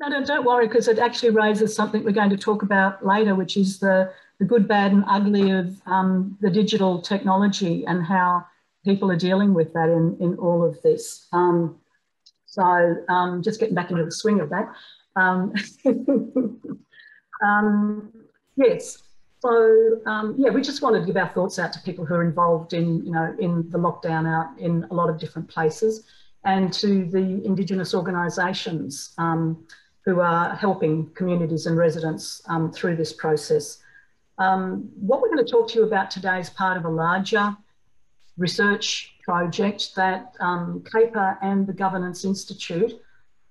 No, no, don't worry, because it actually raises something we're going to talk about later, which is the, the good, bad, and ugly of um, the digital technology and how people are dealing with that in, in all of this. Um, so um, just getting back into the swing of that. Um, um, yes, so um, yeah, we just wanted to give our thoughts out to people who are involved in, you know, in the lockdown out in a lot of different places and to the Indigenous organisations um, who are helping communities and residents um, through this process. Um, what we're going to talk to you about today is part of a larger research project that um, CAEPR and the Governance Institute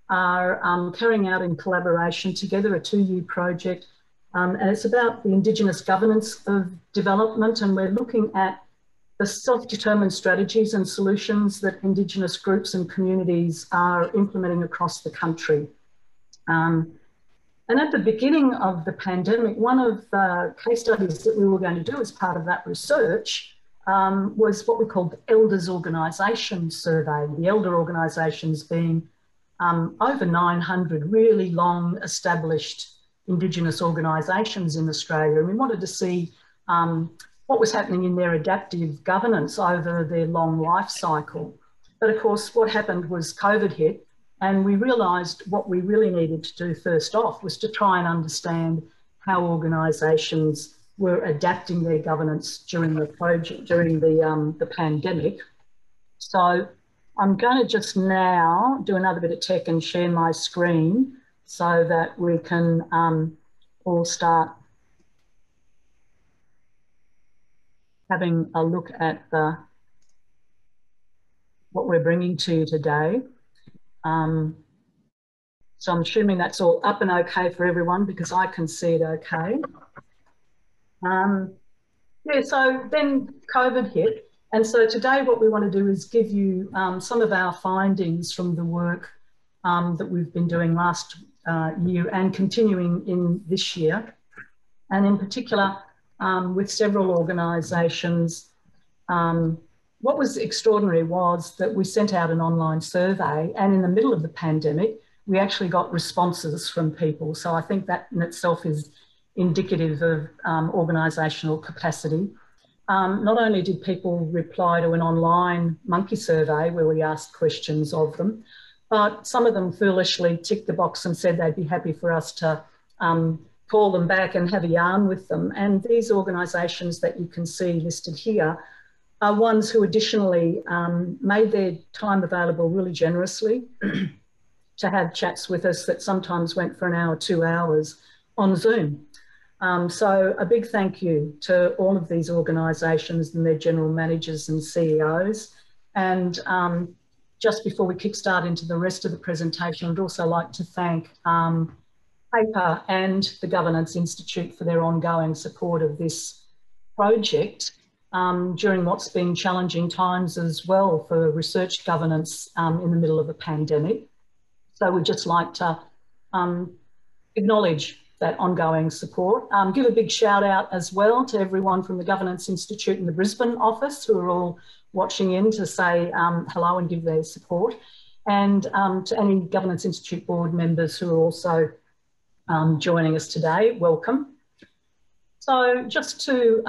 are um, carrying out in collaboration together, a two-year project. Um, and it's about the Indigenous governance of development. And we're looking at the self-determined strategies and solutions that Indigenous groups and communities are implementing across the country. Um, and at the beginning of the pandemic, one of the case studies that we were going to do as part of that research um, was what we called the Elders Organisation Survey, the elder organisations being um, over 900 really long established Indigenous organisations in Australia. And we wanted to see um, what was happening in their adaptive governance over their long life cycle. But of course, what happened was COVID hit, and we realised what we really needed to do first off was to try and understand how organisations were adapting their governance during the project, during the, um, the pandemic. So I'm going to just now do another bit of tech and share my screen so that we can um, all start having a look at the what we're bringing to you today. Um, so I'm assuming that's all up and okay for everyone because I can see it okay. Um, yeah, so then COVID hit. And so today what we want to do is give you um, some of our findings from the work um, that we've been doing last uh, year and continuing in this year. And in particular, um, with several organisations, um, what was extraordinary was that we sent out an online survey and in the middle of the pandemic, we actually got responses from people. So I think that in itself is indicative of um, organisational capacity. Um, not only did people reply to an online monkey survey where we asked questions of them, but some of them foolishly ticked the box and said they'd be happy for us to um, call them back and have a yarn with them. And these organisations that you can see listed here are ones who additionally um, made their time available really generously to have chats with us that sometimes went for an hour, two hours on Zoom. Um, so a big thank you to all of these organisations and their general managers and CEOs. And um, just before we kickstart into the rest of the presentation, I'd also like to thank um, CAEPR and the Governance Institute for their ongoing support of this project um, during what's been challenging times as well for research governance um, in the middle of a pandemic. So we'd just like to um, acknowledge that ongoing support. Um, give a big shout out as well to everyone from the Governance Institute in the Brisbane office who are all watching in to say um, hello and give their support. And um, to any Governance Institute board members who are also joining us today, welcome. So just to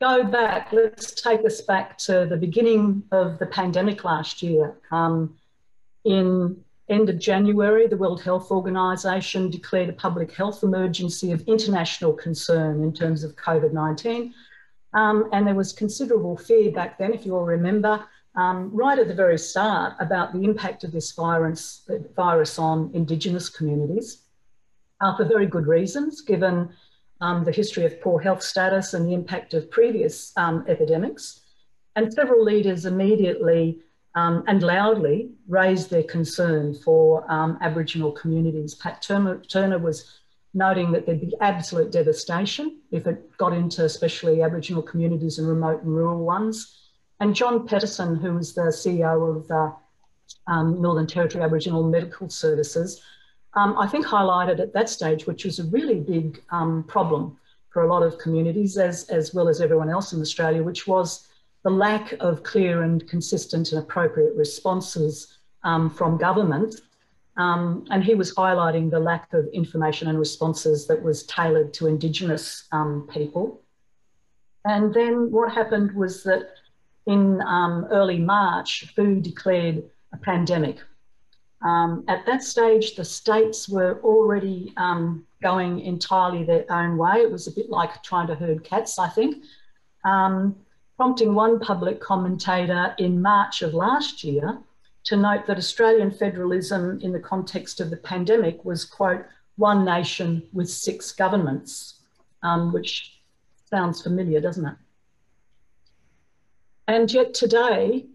go back, let's take us back to the beginning of the pandemic last year. Um, in end of January, the World Health Organization declared a public health emergency of international concern in terms of COVID-19. Um, and there was considerable fear back then, if you all remember, um, right at the very start about the impact of this virus, virus on Indigenous communities uh, for very good reasons, given um, the history of poor health status and the impact of previous um, epidemics. And several leaders immediately um, and loudly raised their concern for um, Aboriginal communities. Pat Turner, Turner, was noting that there'd be absolute devastation if it got into especially Aboriginal communities and remote and rural ones. And John Paterson, who was the CEO of the um, Northern Territory Aboriginal Medical Services, um, I think highlighted at that stage, which was a really big um, problem for a lot of communities as, as well as everyone else in Australia, which was the lack of clear and consistent and appropriate responses um, from government Um, and he was highlighting the lack of information and responses that was tailored to Indigenous um, people. And then what happened was that in um, early March, WHO declared a pandemic. Um, at that stage, the states were already um, going entirely their own way. It was a bit like trying to herd cats, I think, um, prompting one public commentator in March of last year to note that Australian federalism in the context of the pandemic was, quote, one nation with six governments, um, which sounds familiar, doesn't it? And yet today,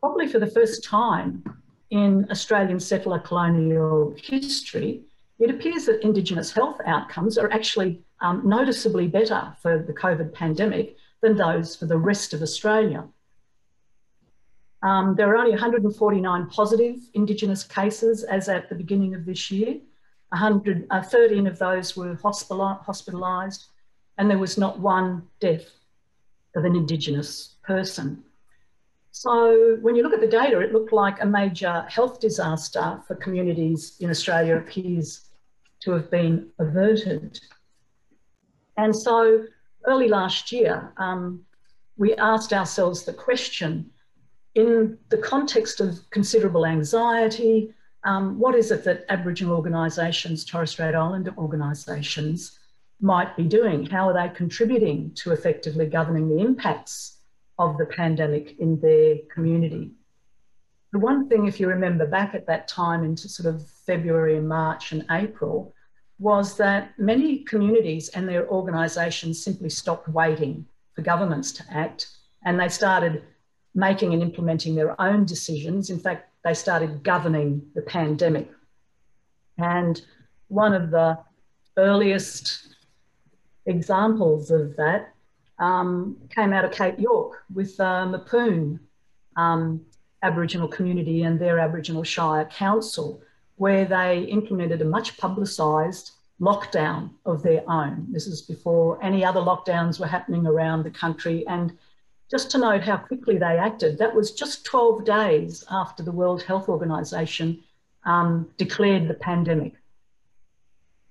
probably for the first time in Australian settler colonial history, it appears that Indigenous health outcomes are actually um, noticeably better for the COVID pandemic than those for the rest of Australia. Um, there are only 149 positive Indigenous cases as at the beginning of this year. 100, uh, 13 of those were hospitalised, and there was not one death of an Indigenous person. So when you look at the data, it looked like a major health disaster for communities in Australia appears to have been averted. And so early last year, um, we asked ourselves the question in the context of considerable anxiety, um, what is it that Aboriginal organisations, Torres Strait Islander organisations, might be doing? How are they contributing to effectively governing the impacts of the pandemic in their community? The one thing, if you remember back at that time into sort of February and March and April, was that many communities and their organisations simply stopped waiting for governments to act and they started making and implementing their own decisions. In fact, they started governing the pandemic. And one of the earliest examples of that um, came out of Cape York with uh, Mapoon um, Aboriginal community and their Aboriginal Shire Council, where they implemented a much publicised lockdown of their own. This is before any other lockdowns were happening around the country. And just to note how quickly they acted, that was just 12 days after the World Health Organization um, declared the pandemic.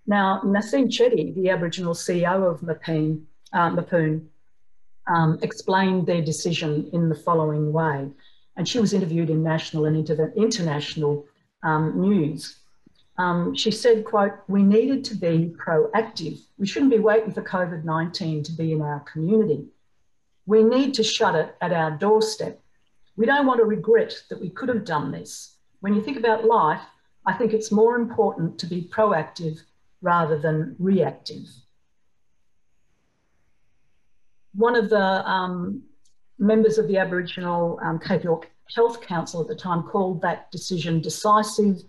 Now, Nasim Chetty, the Aboriginal CEO of Mapoon, uh, Mapoon um, explained their decision in the following way. And she was interviewed in national and inter international um, news. Um, she said, quote, we needed to be proactive. We shouldn't be waiting for COVID-19 to be in our community. We need to shut it at our doorstep. We don't want to regret that we could have done this. When you think about life, I think it's more important to be proactive rather than reactive. One of the um, members of the Aboriginal um, Cape York Health Council at the time called that decision decisive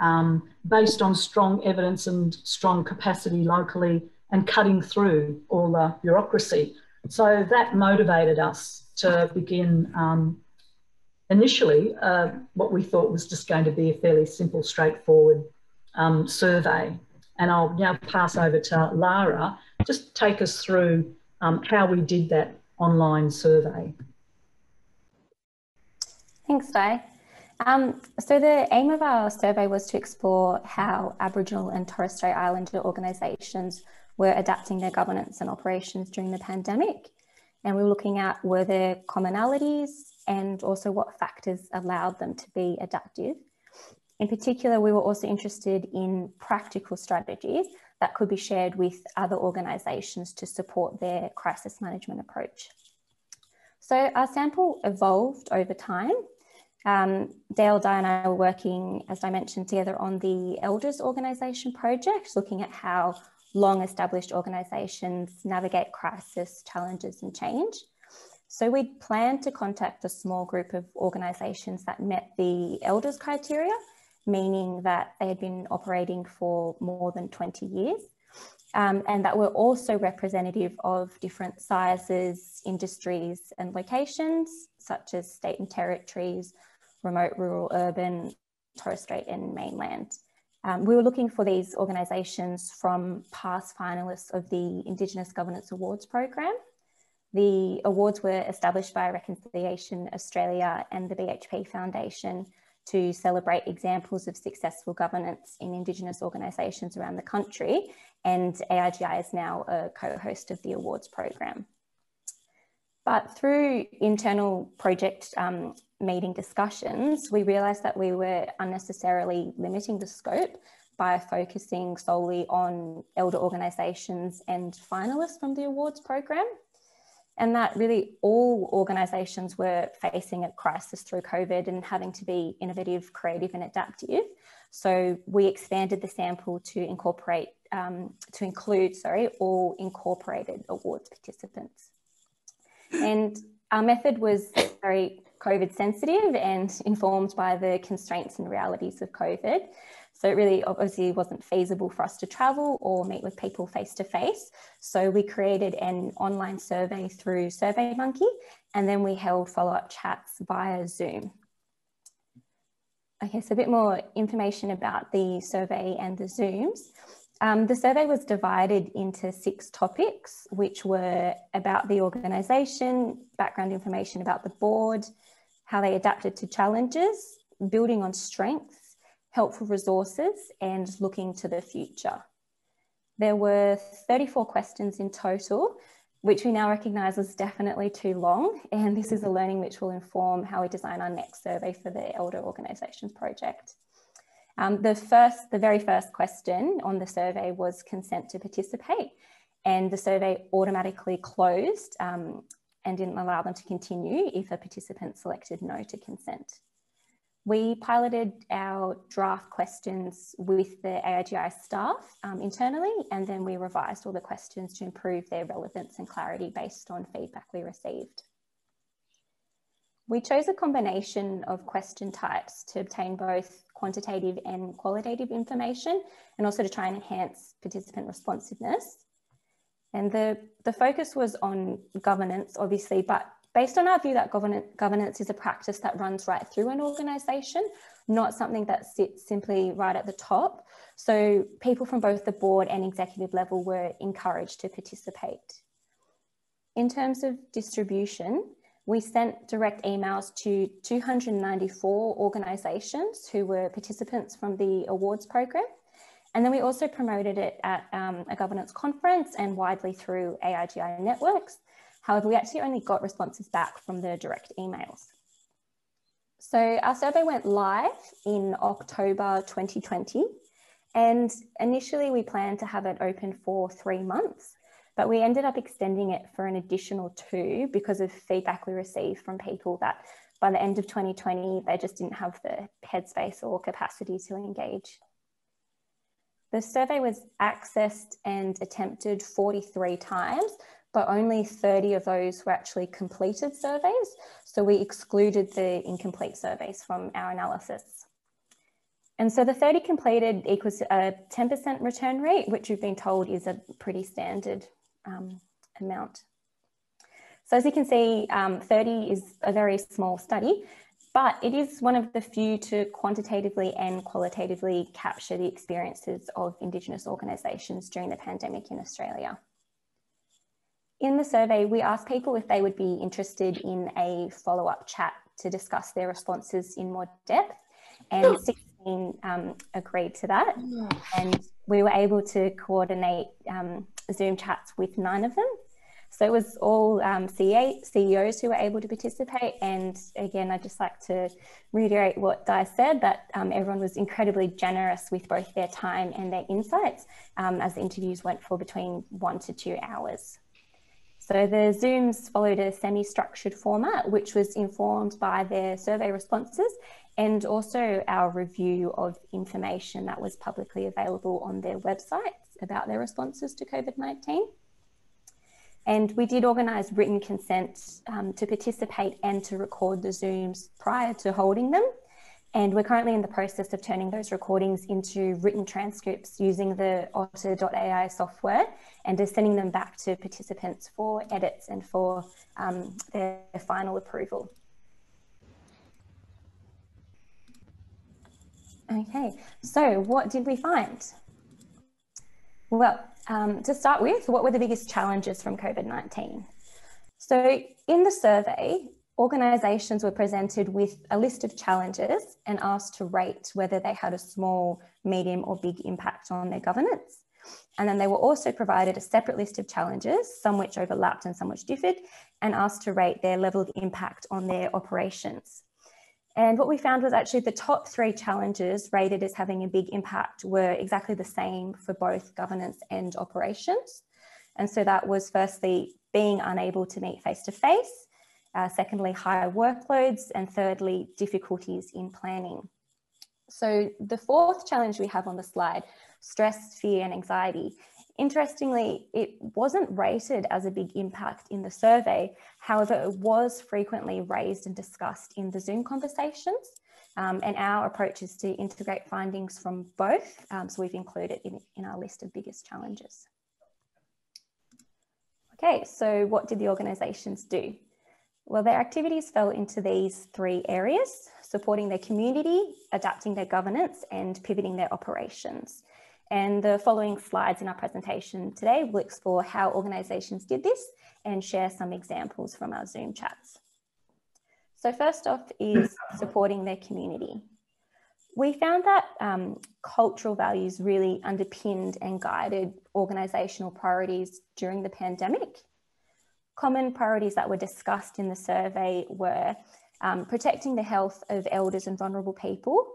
um, based on strong evidence and strong capacity locally and cutting through all the bureaucracy. So that motivated us to begin um, initially uh, what we thought was just going to be a fairly simple, straightforward um, survey. And I'll now pass over to Lara, just take us through um, how we did that online survey. Thanks, Di. Um, so the aim of our survey was to explore how Aboriginal and Torres Strait Islander organisations were adapting their governance and operations during the pandemic. And we were looking at were there commonalities and also what factors allowed them to be adaptive. In particular, we were also interested in practical strategies that could be shared with other organisations to support their crisis management approach. So our sample evolved over time um, Dale, Di and I were working, as I mentioned, together on the Elders Organisation project, looking at how long established organisations navigate crisis, challenges and change. So we planned to contact a small group of organisations that met the Elders criteria, meaning that they had been operating for more than 20 years. Um, and that were also representative of different sizes, industries and locations, such as state and territories, remote, rural, urban, Torres Strait and mainland. Um, we were looking for these organisations from past finalists of the Indigenous Governance Awards program, The awards were established by Reconciliation Australia and the BHP Foundation to celebrate examples of successful governance in Indigenous organisations around the country, and AIGI is now a co-host of the awards program. But through internal project um, meeting discussions, we realised that we were unnecessarily limiting the scope by focusing solely on elder organisations and finalists from the awards program and that really all organisations were facing a crisis through COVID and having to be innovative, creative, and adaptive. So we expanded the sample to incorporate um, to include, sorry, all incorporated awards participants. And our method was very COVID sensitive and informed by the constraints and realities of COVID. So it really obviously wasn't feasible for us to travel or meet with people face to face. So we created an online survey through SurveyMonkey, and then we held follow-up chats via Zoom. Okay, so a bit more information about the survey and the Zooms. Um, the survey was divided into six topics, which were about the organisation, background information about the board, how they adapted to challenges, building on strengths, helpful resources and looking to the future. There were 34 questions in total, which we now recognise as definitely too long. And this is a learning which will inform how we design our next survey for the Elder Organisations project. Um, the first, the very first question on the survey was consent to participate. And the survey automatically closed um, and didn't allow them to continue if a participant selected no to consent. We piloted our draft questions with the AIGI staff um, internally, and then we revised all the questions to improve their relevance and clarity based on feedback we received. We chose a combination of question types to obtain both quantitative and qualitative information, and also to try and enhance participant responsiveness. And the, the focus was on governance, obviously, but based on our view that governance is a practice that runs right through an organisation, not something that sits simply right at the top. So people from both the board and executive level were encouraged to participate. In terms of distribution, we sent direct emails to 294 organisations who were participants from the awards program. And then we also promoted it at um, a governance conference and widely through AIGI networks. However, we actually only got responses back from the direct emails. So our survey went live in October 2020. And initially we planned to have it open for three months, but we ended up extending it for an additional two because of feedback we received from people that by the end of 2020, they just didn't have the headspace or capacity to engage. The survey was accessed and attempted 43 times, but only 30 of those were actually completed surveys. So we excluded the incomplete surveys from our analysis. And so the 30 completed equals a 10% return rate, which we've been told is a pretty standard um, amount. So as you can see, um, 30 is a very small study, but it is one of the few to quantitatively and qualitatively capture the experiences of Indigenous organisations during the pandemic in Australia. In the survey, we asked people if they would be interested in a follow up chat to discuss their responses in more depth, and 16 um, agreed to that. And we were able to coordinate um, Zoom chats with nine of them. So it was all um, CEOs who were able to participate. And again, I'd just like to reiterate what Di said that um, everyone was incredibly generous with both their time and their insights um, as the interviews went for between one to two hours. So the Zooms followed a semi-structured format, which was informed by their survey responses and also our review of information that was publicly available on their websites about their responses to COVID-19. And we did organise written consent um, to participate and to record the Zooms prior to holding them. And we're currently in the process of turning those recordings into written transcripts using the otter.ai software and is sending them back to participants for edits and for um, their final approval. Okay, so what did we find? Well, um, to start with, what were the biggest challenges from COVID-19? So in the survey, organisations were presented with a list of challenges and asked to rate whether they had a small, medium or big impact on their governance. And then they were also provided a separate list of challenges, some which overlapped and some which differed, and asked to rate their level of impact on their operations. And what we found was actually the top three challenges rated as having a big impact were exactly the same for both governance and operations. And so that was firstly being unable to meet face to face, secondly, higher workloads, and thirdly, difficulties in planning. So the fourth challenge we have on the slide, stress, fear, and anxiety, Interestingly, it wasn't rated as a big impact in the survey. However, it was frequently raised and discussed in the Zoom conversations. Um, and our approach is to integrate findings from both. Um, so we've included in, in our list of biggest challenges. Okay, so what did the organisations do? Well, their activities fell into these three areas, supporting their community, adapting their governance, and pivoting their operations. And the following slides in our presentation today will explore how organisations did this and share some examples from our Zoom chats. So first off is supporting their community. We found that um, cultural values really underpinned and guided organisational priorities during the pandemic. Common priorities that were discussed in the survey were um, protecting the health of elders and vulnerable people,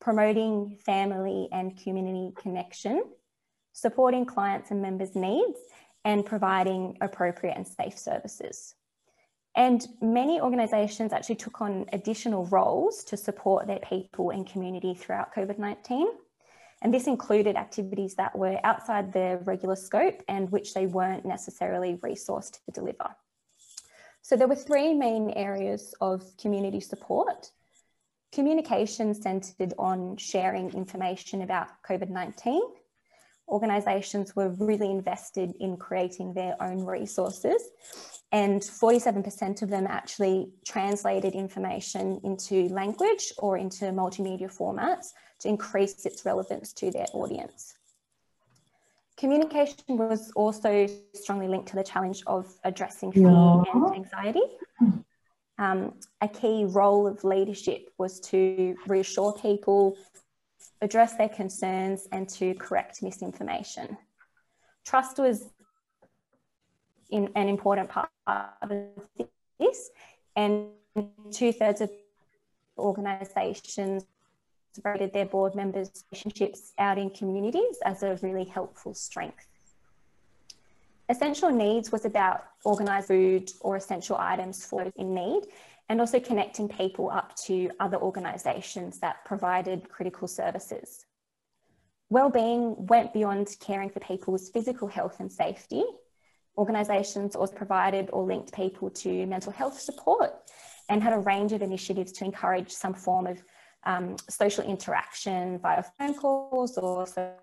promoting family and community connection, supporting clients and members' needs, and providing appropriate and safe services. And many organisations actually took on additional roles to support their people and community throughout COVID 19. And this included activities that were outside their regular scope and which they weren't necessarily resourced to deliver. So there were three main areas of community support. Communication centred on sharing information about COVID 19. Organisations were really invested in creating their own resources, and 47% of them actually translated information into language or into multimedia formats to increase its relevance to their audience. Communication was also strongly linked to the challenge of addressing fear yeah. and anxiety. Um, a key role of leadership was to reassure people, address their concerns, and to correct misinformation. Trust was in, an important part of this, and two thirds of organisations rated their board members' relationships out in communities as a really helpful strength. Essential needs was about organised food or essential items for those in need and also connecting people up to other organisations that provided critical services. Wellbeing went beyond caring for people's physical health and safety. Organisations also provided or linked people to mental health support and had a range of initiatives to encourage some form of um, social interaction via phone calls or social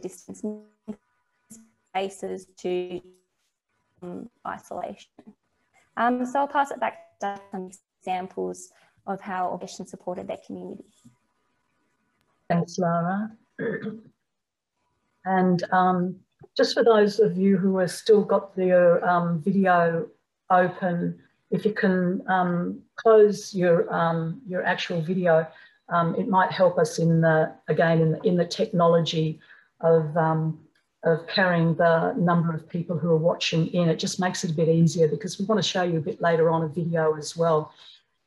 distance spaces to um, isolation. Um, so I'll pass it back to some examples of how organizations supported their community. Thanks, Lara. and um, just for those of you who have still got their um, video open, if you can um, close your, um, your actual video, um, it might help us in the, again, in the, in the technology of um, of carrying the number of people who are watching in. It just makes it a bit easier because we want to show you a bit later on a video as well.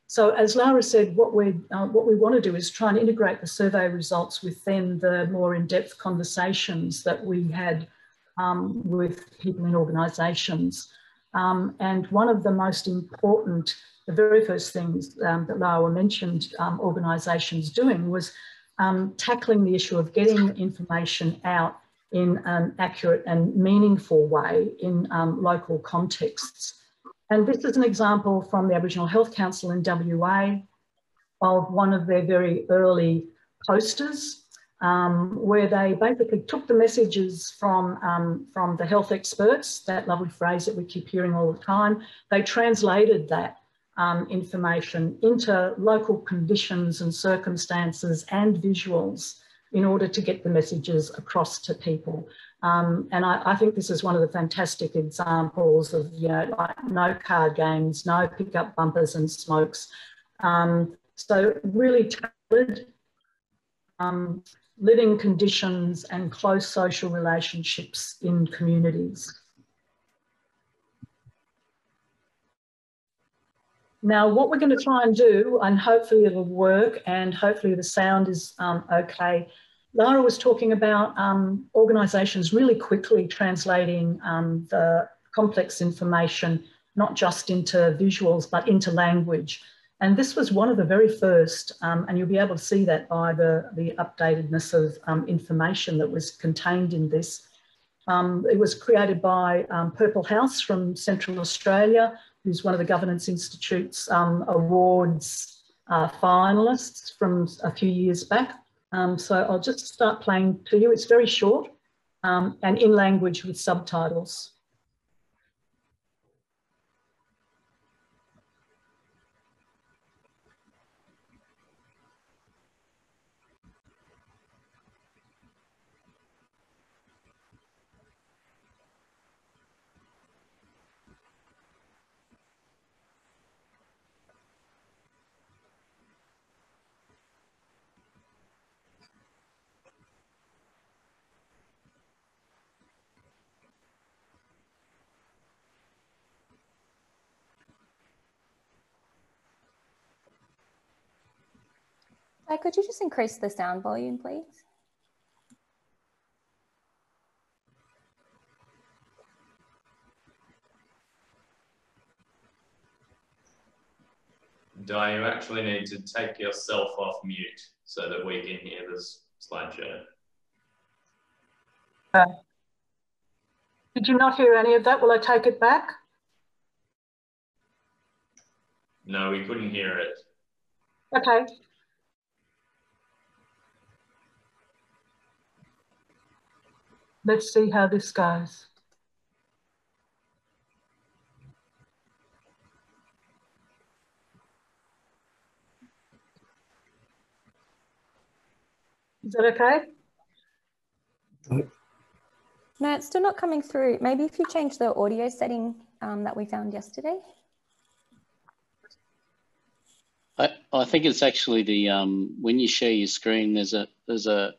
So as Laura said, what, we uh, what we want to do is try and integrate the survey results within the more in-depth conversations that we had um, with people in organisations. Um, and one of the most important, the very first things um, that Laura mentioned um, organisations doing was um, tackling the issue of getting information out in an accurate and meaningful way in um, local contexts. And this is an example from the Aboriginal Health Council in WA of one of their very early posters um, where they basically took the messages from, um, from the health experts, that lovely phrase that we keep hearing all the time, they translated that um, information into local conditions and circumstances and visuals in order to get the messages across to people. Um, and I, I, think this is one of the fantastic examples of, you know, like no card games, no pickup bumpers and smokes. Um, so really tailored um, living conditions and close social relationships in communities. Now, what we're going to try and do, and hopefully it'll work, and hopefully the sound is um, okay. Lara was talking about um, organisations really quickly translating um, the complex information, not just into visuals, but into language. And this was one of the very first, um, and you'll be able to see that by the, the updatedness of um, information that was contained in this. Um, it was created by um, Purple House from Central Australia, who's one of the Governance Institute's awards uh, finalists from a few years back. Um, so I'll just start playing to you. It's very short and in language with subtitles. Hi, could you just increase the sound volume, please? Di, you actually need to take yourself off mute so that we can hear this slideshow. Uh, did you not hear any of that? Will I take it back? No, we couldn't hear it. Okay. Let's see how this goes. Is that okay? No, it's still not coming through. Maybe if you change the audio setting um, that we found yesterday. I, I think it's actually the um, when you share your screen, there's a there's a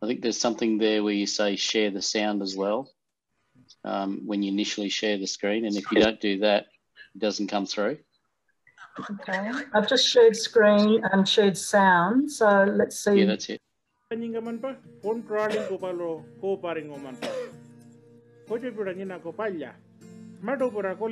I think there's something there where you say share the sound as well um, when you initially share the screen. And if you don't do that, it doesn't come through. Okay, I've just shared screen and shared sound. So let's see. Yeah, that's it. Matupurako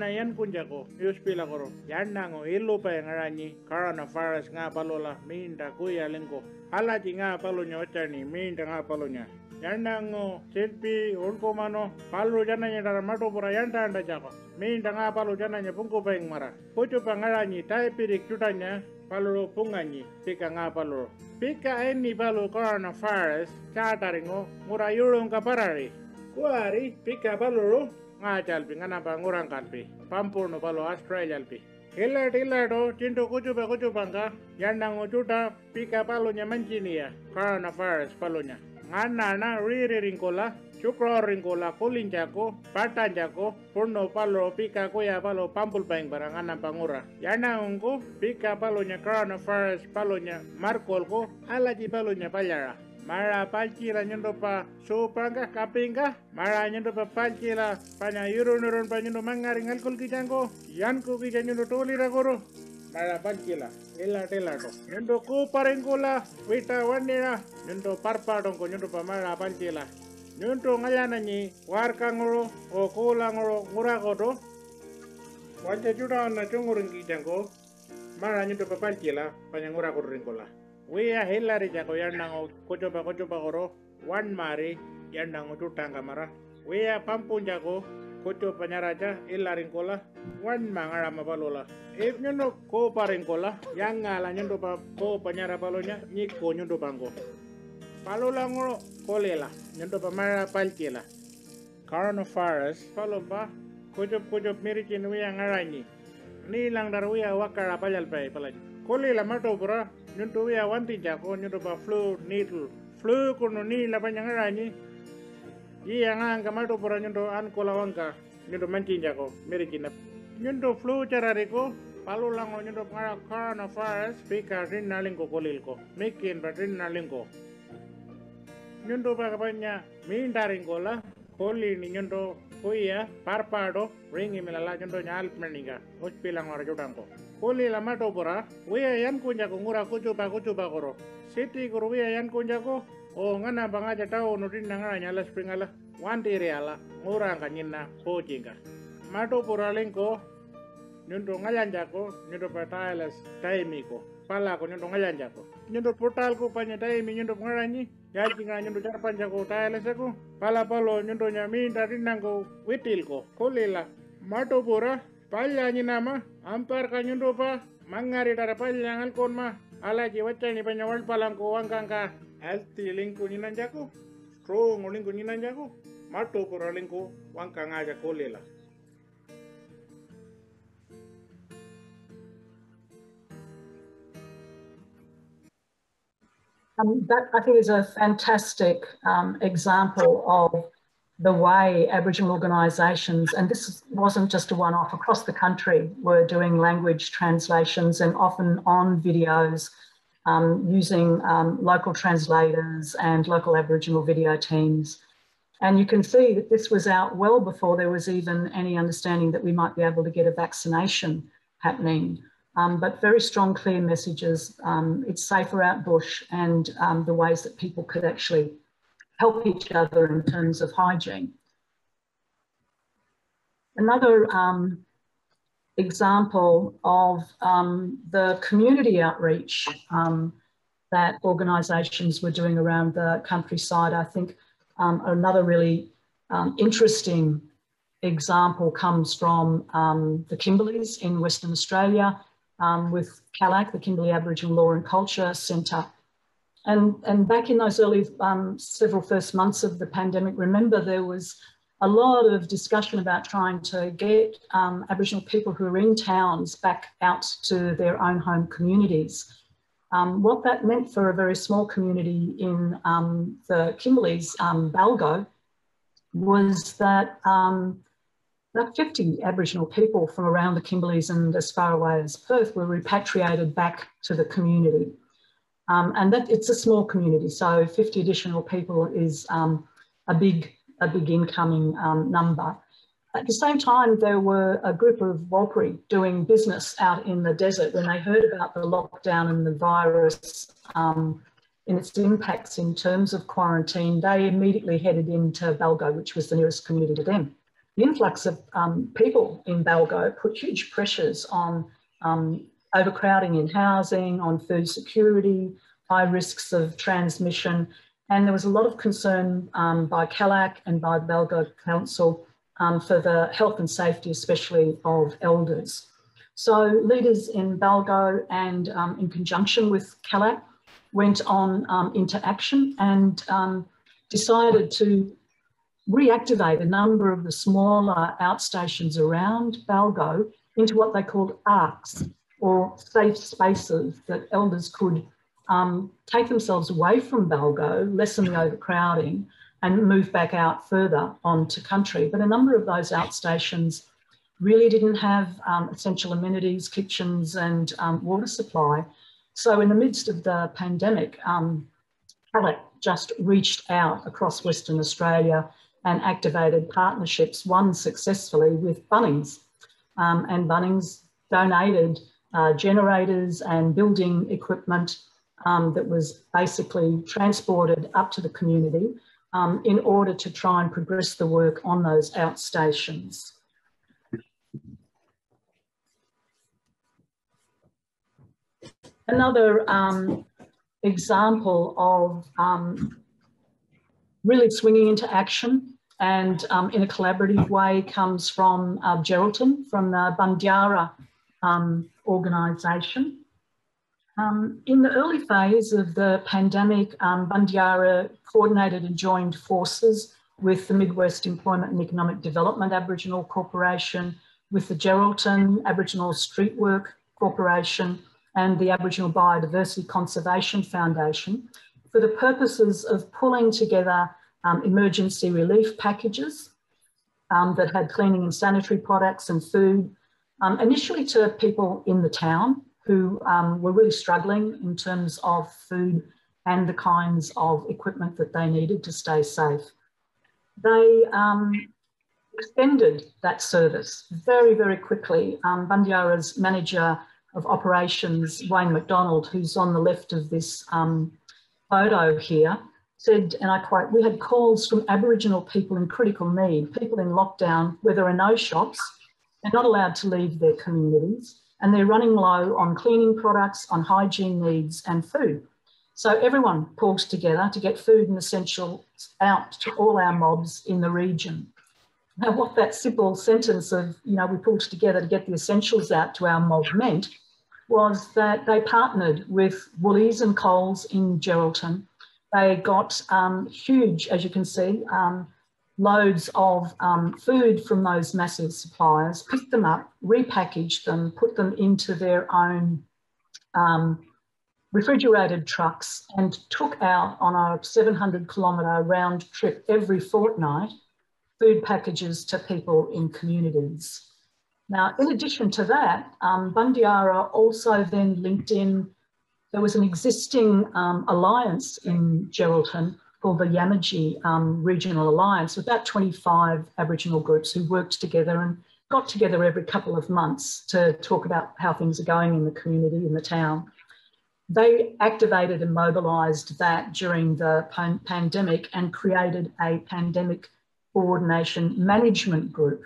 na yan kunja ko. Yus pila koro, yandango ilupa yang ranyi karana faras nga palola, minta kuya lengko, alaji nga palonya min minta nga palonya. Yandango, silpi, ulkumano, palu jananya dara mato pura, anda jako, minda nga palu jananya pungku yang mara, kuchupa ngaranyi, palu cutanya, paluro punganyi, pika nga paluro. Pika eni palu coronavirus, chataringo, ngurayurung kaparari, Oh. kuari pika baloro ngajal pi ngana bang orang kan pi pampur no balo australia pi hela hela do cinto kucu pa kucu bangka yang nang ta pika balo nya mencini ya. Karena virus balo nya ngana na riri ringkola Cukro ringkola kulin jago, patan jago, purno palo pika kuya palu pampul paing barang nampang ura. Yana ungu, pika palo nya coronavirus palo nya markol ku, alaji palo nya mara palchila nyundo pa supanga kapinga mara nyundo pa palchila panya yuru nurun pa nyundo mangari ngalkul kijango yanku kija nyundo toli ragoro mara palchila illa telato nyundo ku parengula wita wanira nyundo parpa dongko nyundo pa mara palchila nyundo ngayana nyi warka ngoro o kula ngoro nguragodo wanja juda na chungurin mara nyundo pa palchila panya nguragodo we a jago, yang yannango kucoba kucoba koro. wan mari yannango tangga mara we a pampun jago, kojoba nyaraja illarin kola wan mangara mabalola if nyono ko parin kola yangala nyondo pa ko panyara balonya ni ko bangko. palola ngoro kolela nyondo pa mara palkela. Coronavirus paloba kojob kojob miri kinwi angarani Ni lang darwia wakara paljal pay palaj. Kolela mato pura nyuntu ya wanti jako nyuntu ba flu needle flu kuno ni la panyangarani iya nga nga mato pura nyundo an kola wangka nyundo mancin jako meri kinap nyundo flu carari ko palu lango nyundo ngara coronavirus pika rin naling ko kolil ko mikin ba rin naling ko nyundo pa kapanya mindaring ko la koli ni nyundo Uya, parpado, ringi melala jondo nyal meninga, hoj pilang warga jodangko. Kuli lama pura, uya yan kunja ko ngura ko coba ko koro. Siti koro uya yan kunja ko, oh ngana bang aja tau nurin nanga nyala springala, wanti reala, ngura ka nyina ko. Mato pura lingko, nyundo ngalan jako, nyundo petales taimiko. ko pala ko nyondo ngayan jako nyondo portal ko panya dai mi nyondo ngarani ya jinga nyondo jar panja ko lese ko. Pala palo nyondo dari nango witil ko. Kolela mato pura pala ni nama ampar ka nyondo pa mangari dara pala ngal kon ma. Ala ji wacha ni panya wal palang ko wangkangka alti lingku ni nanjaku strong ko ni nanjaku mato pura lingku wangkanga ja kolela Um, that I think is a fantastic um, example of the way Aboriginal organisations, and this wasn't just a one-off across the country, were doing language translations and often on videos um, using um, local translators and local Aboriginal video teams. And you can see that this was out well before there was even any understanding that we might be able to get a vaccination happening. Um, but very strong, clear messages. Um, it's safer out bush and um, the ways that people could actually help each other in terms of hygiene. Another um, example of um, the community outreach um, that organisations were doing around the countryside, I think another really interesting example comes from the Kimberleys in Western Australia um, with KALACC, the Kimberley Aboriginal Law and Culture Centre. And, and back in those early um, several first months of the pandemic, remember there was a lot of discussion about trying to get um, Aboriginal people who are in towns back out to their own home communities. Um, what that meant for a very small community in um, the Kimberleys, um, Balgo, was that um, about 50 Aboriginal people from around the Kimberleys and as far away as Perth were repatriated back to the community. Um, and that it's a small community, so 50 additional people is um, a big a big incoming um, number. At the same time, there were a group of Warlpiri doing business out in the desert when they heard about the lockdown and the virus um, and its impacts in terms of quarantine. They immediately headed into Balgo, which was the nearest community to them the influx of um, people in Balgo put huge pressures on um, overcrowding in housing, on food security, high risks of transmission. And there was a lot of concern um, by KALACC and by the Balgo Council um, for the health and safety, especially of elders. So leaders in Balgo and um, in conjunction with KALACC went on um, into action and decided to reactivate a number of the smaller outstations around Balgo into what they called arcs or safe spaces that elders could um, take themselves away from Balgo, lessen the overcrowding and move back out further onto country. But a number of those outstations really didn't have um, essential amenities, kitchens and um, water supply. So in the midst of the pandemic, um, just reached out across Western Australia and activated partnerships, one successfully with Bunnings. Um, and Bunnings donated uh, generators and building equipment um, that was basically transported up to the community um, in order to try and progress the work on those outstations. Another um, example of um, really swinging into action and um, in a collaborative way comes from uh, Geraldton, from the Bundiyarra um, organisation. Um, in the early phase of the pandemic, um, Bundiyarra coordinated and joined forces with the Midwest Employment and Economic Development Aboriginal Corporation, with the Geraldton Aboriginal Streetwork Corporation, and the Aboriginal Biodiversity Conservation Foundation for the purposes of pulling together um, emergency relief packages um, that had cleaning and sanitary products and food, um, initially to people in the town who um, were really struggling in terms of food and the kinds of equipment that they needed to stay safe. They um, extended that service very, very quickly. Um, Bundiyarra's manager of operations, Wayne McDonald, who's on the left of this um, photo here, said, and I quote, we had calls from Aboriginal people in critical need, people in lockdown where there are no shops, they're not allowed to leave their communities, and they're running low on cleaning products, on hygiene needs and food. So everyone pulled together to get food and essentials out to all our mobs in the region. Now, what that simple sentence of, you know, we pulled together to get the essentials out to our mob meant was that they partnered with Woolies and Coles in Geraldton. They got um, huge, as you can see, um, loads of um, food from those massive suppliers, picked them up, repackaged them, put them into their own um, refrigerated trucks and took out on a 700 kilometre round trip every fortnight food packages to people in communities. Now, in addition to that, um, Bundiyarra also then linked in, there was an existing um, alliance in Geraldton called the Yamatji um, Regional Alliance, with about 25 Aboriginal groups who worked together and got together every couple of months to talk about how things are going in the community, in the town. They activated and mobilised that during the pan pandemic and created a pandemic coordination management group.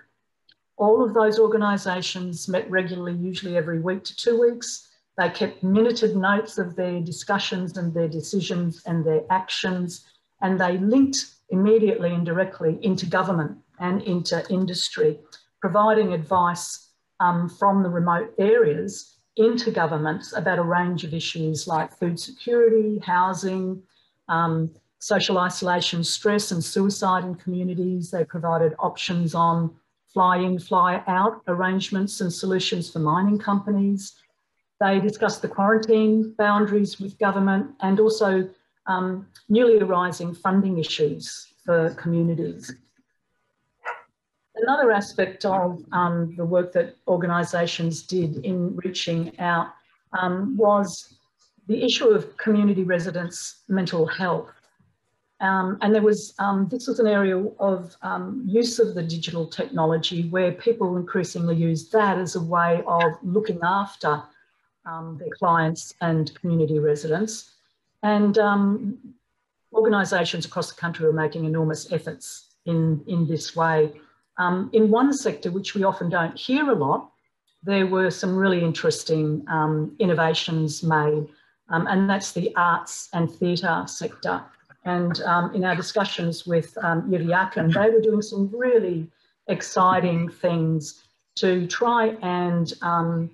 All of those organisations met regularly, usually every week to two weeks. They kept minuted notes of their discussions and their decisions and their actions, and they linked immediately and directly into government and into industry, providing advice um, from the remote areas into governments about a range of issues like food security, housing, um, social isolation, stress and suicide in communities. They provided options on fly in, fly out arrangements and solutions for mining companies. They discussed the quarantine boundaries with government and also um, newly arising funding issues for communities. Another aspect of um, the work that organisations did in reaching out um, was the issue of community residents' mental health. Um, and there was, um, this was an area of um, use of the digital technology where people increasingly use that as a way of looking after um, their clients and community residents. And um, organisations across the country are making enormous efforts in, in this way. Um, in one sector, which we often don't hear a lot, there were some really interesting innovations made, and that's the arts and theatre sector. And um, in our discussions with um, Yirra Yaakin, they were doing some really exciting things to try and um,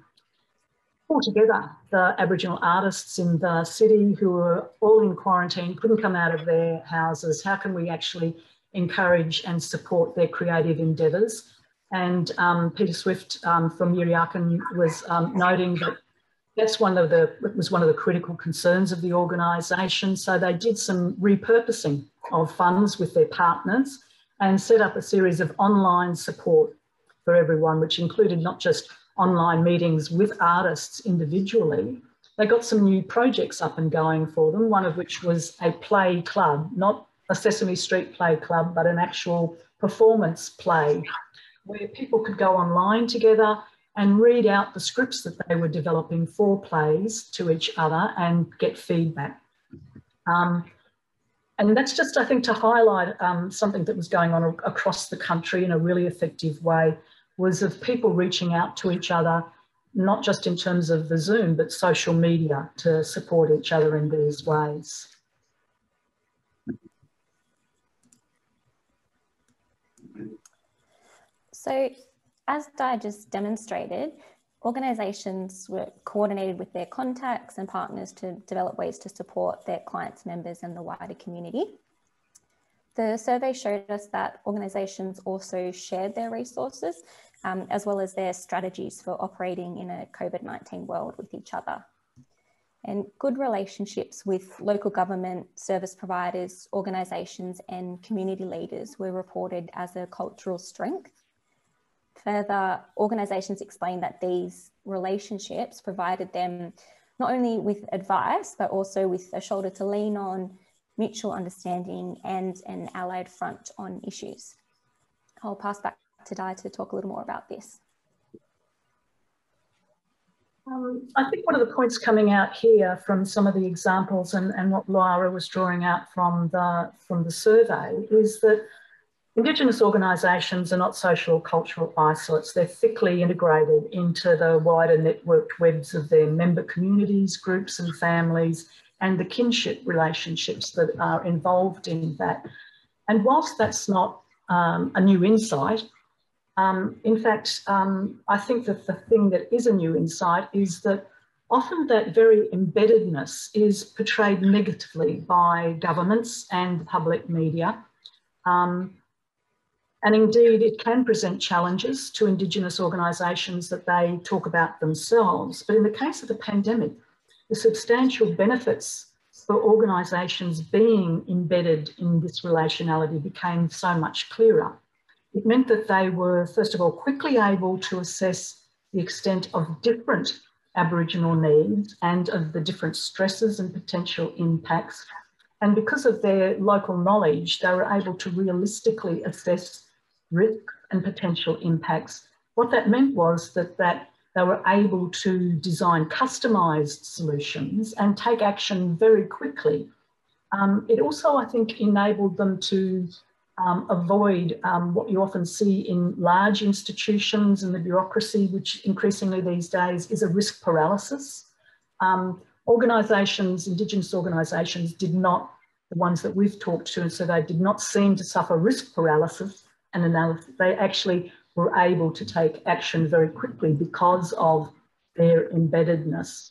pull together the Aboriginal artists in the city who were all in quarantine, couldn't come out of their houses. How can we actually encourage and support their creative endeavours? And um, Peter Swift um, from Yirra Yaakin was um, noting that that's one of the was one of the critical concerns of the organisation. So they did some repurposing of funds with their partners and set up a series of online support for everyone, which included not just online meetings with artists individually. They got some new projects up and going for them, one of which was a play club, not a Sesame Street play club, but an actual performance play where people could go online together and read out the scripts that they were developing for plays to each other and get feedback. Um, and that's just, I think, to highlight um, something that was going on across the country in a really effective way was of people reaching out to each other, not just in terms of the Zoom, but social media to support each other in these ways. So as Di just demonstrated, organisations were coordinated with their contacts and partners to develop ways to support their clients, members and the wider community. The survey showed us that organisations also shared their resources um, as well as their strategies for operating in a COVID-19 world with each other. And good relationships with local government, service providers, organisations, and community leaders were reported as a cultural strength. Further, organisations explained that these relationships provided them not only with advice, but also with a shoulder to lean on, mutual understanding, and an allied front on issues. I'll pass back to Di to talk a little more about this. Um, I think one of the points coming out here from some of the examples and, and what Lara was drawing out from the, from the survey is that Indigenous organisations are not social or cultural isolates. They're thickly integrated into the wider networked webs of their member communities, groups and families, and the kinship relationships that are involved in that. And whilst that's not um, a new insight, um, in fact, um, I think that the thing that is a new insight is that often that very embeddedness is portrayed negatively by governments and the public media. Um, and indeed, it can present challenges to Indigenous organisations that they talk about themselves. But in the case of the pandemic, the substantial benefits for organisations being embedded in this relationality became so much clearer. It meant that they were, first of all, quickly able to assess the extent of different Aboriginal needs and of the different stresses and potential impacts. And because of their local knowledge, they were able to realistically assess risk and potential impacts. What that meant was that, that they were able to design customised solutions and take action very quickly. Um, it also, I think, enabled them to um, avoid um, what you often see in large institutions and the bureaucracy, which increasingly these days is a risk paralysis. Um, organisations, Indigenous organisations, did not, the ones that we've talked to, and so they did not seem to suffer risk paralysis and analysis. They actually were able to take action very quickly because of their embeddedness.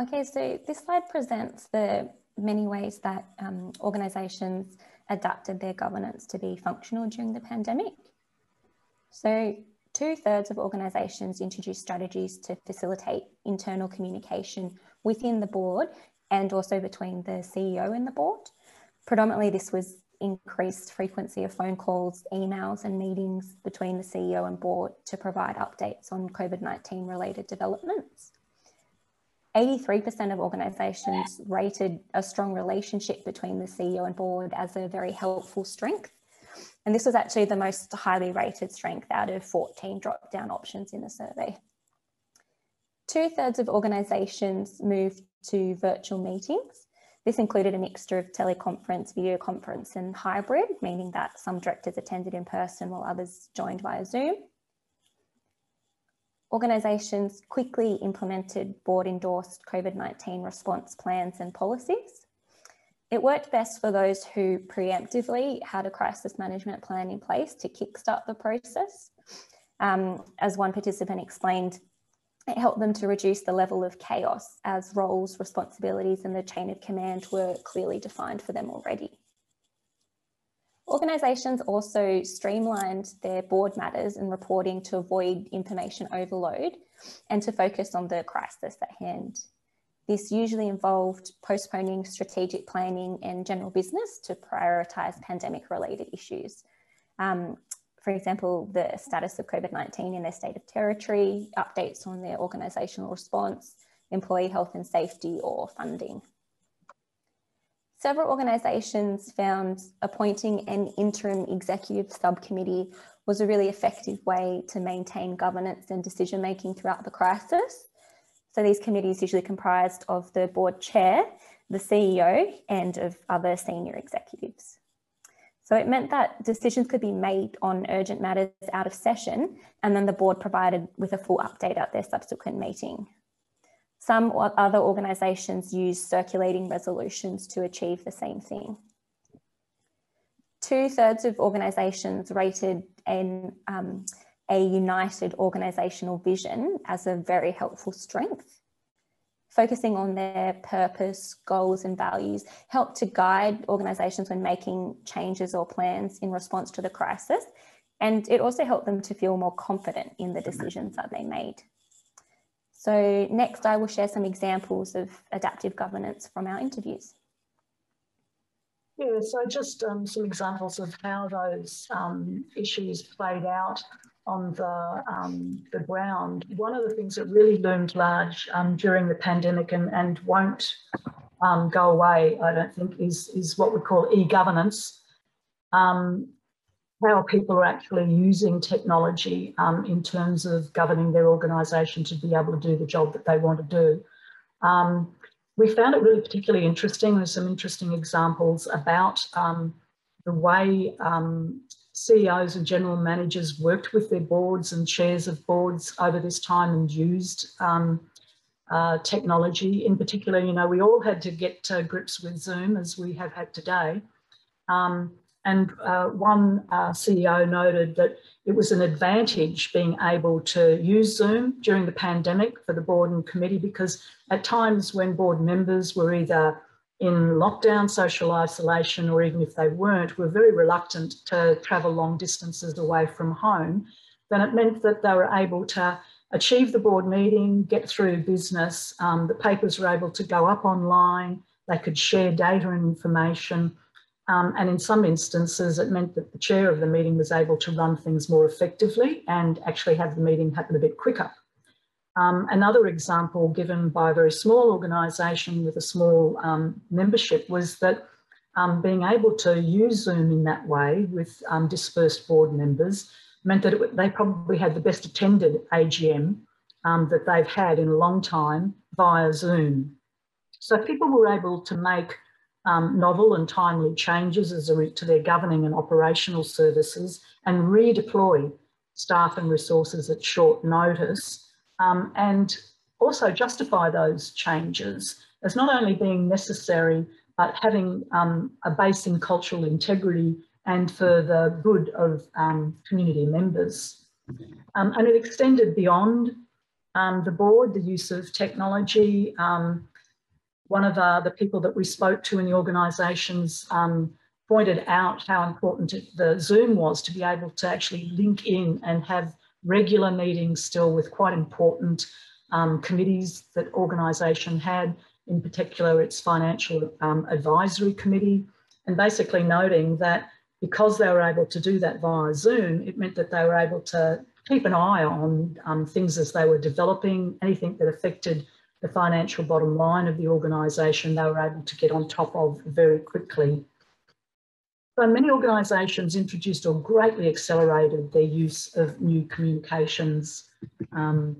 Okay, so this slide presents the many ways that um, organisations adapted their governance to be functional during the pandemic. So two thirds of organisations introduced strategies to facilitate internal communication within the board and also between the CEO and the board. Predominantly, this was increased frequency of phone calls, emails, and meetings between the CEO and board to provide updates on COVID 19 related developments. 83% of organisations rated a strong relationship between the CEO and board as a very helpful strength. And this was actually the most highly rated strength out of 14 drop down options in the survey. Two thirds of organisations moved to virtual meetings. This included a mixture of teleconference, video conference, and hybrid, meaning that some directors attended in person while others joined via Zoom. Organisations quickly implemented board endorsed COVID 19 response plans and policies. It worked best for those who preemptively had a crisis management plan in place to kickstart the process. Um, as one participant explained, it helped them to reduce the level of chaos as roles, responsibilities, and the chain of command were clearly defined for them already. Organisations also streamlined their board matters and reporting to avoid information overload and to focus on the crisis at hand. This usually involved postponing strategic planning and general business to prioritise pandemic related issues. Um, for example, the status of COVID 19 in their state of territory, updates on their organisational response, employee health and safety, or funding. Several organisations found appointing an interim executive subcommittee was a really effective way to maintain governance and decision making throughout the crisis. So these committees usually comprised of the board chair, the CEO, and of other senior executives. So it meant that decisions could be made on urgent matters out of session, and then the board provided with a full update at their subsequent meeting. Some other organisations use circulating resolutions to achieve the same thing. Two thirds of organisations rated an, um, a united organisational vision as a very helpful strength. Focusing on their purpose, goals, and values help to guide organisations when making changes or plans in response to the crisis And it also helped them to feel more confident in the decisions that they made. So next I will share some examples of adaptive governance from our interviews. Yeah, so just um, some examples of how those um, issues played out on the, um, the ground. One of the things that really loomed large um, during the pandemic and, and won't um, go away, I don't think, is, is what we call e-governance. Um, how people are actually using technology um, in terms of governing their organisation to be able to do the job that they want to do. Um, we found it really particularly interesting. There's some interesting examples about um, the way um, CEOs and general managers worked with their boards and chairs of boards over this time and used um, uh, technology. In particular, you know, we all had to get to grips with Zoom as we have had today. Um, and uh, one uh, CEO noted that it was an advantage being able to use Zoom during the pandemic for the board and committee because at times when board members were either in lockdown, social isolation, or even if they weren't, were very reluctant to travel long distances away from home, then it meant that they were able to achieve the board meeting, get through business, um, the papers were able to go up online, they could share data and information, um, and in some instances, it meant that the chair of the meeting was able to run things more effectively and actually have the meeting happen a bit quicker. Um, another example given by a very small organisation with a small um, membership was that um, being able to use Zoom in that way with um, dispersed board members meant that it, they probably had the best attended AGM um, that they've had in a long time via Zoom. So people were able to make um, novel and timely changes as to their governing and operational services and redeploy staff and resources at short notice um, and also justify those changes as not only being necessary but having um, a base in cultural integrity and for the good of um, community members. Um, and it extended beyond um, the board, the use of technology, um, one of uh, the people that we spoke to in the organisations um, pointed out how important the Zoom was to be able to actually link in and have regular meetings still with quite important um, committees that organisation had, in particular its financial um, advisory committee, and basically noting that because they were able to do that via Zoom, it meant that they were able to keep an eye on um, things as they were developing, anything that affected the financial bottom line of the organisation they were able to get on top of very quickly. So many organisations introduced or greatly accelerated their use of new communications um,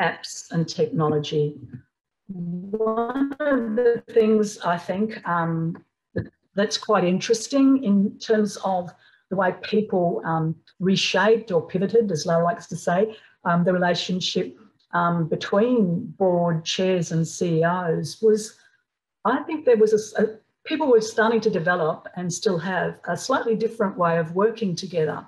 apps and technology. One of the things I think um, that's quite interesting in terms of the way people um, reshaped or pivoted, as Lara likes to say, um, the relationship um, between board chairs and CEOs was, I think there was a, a, people were starting to develop and still have a slightly different way of working together.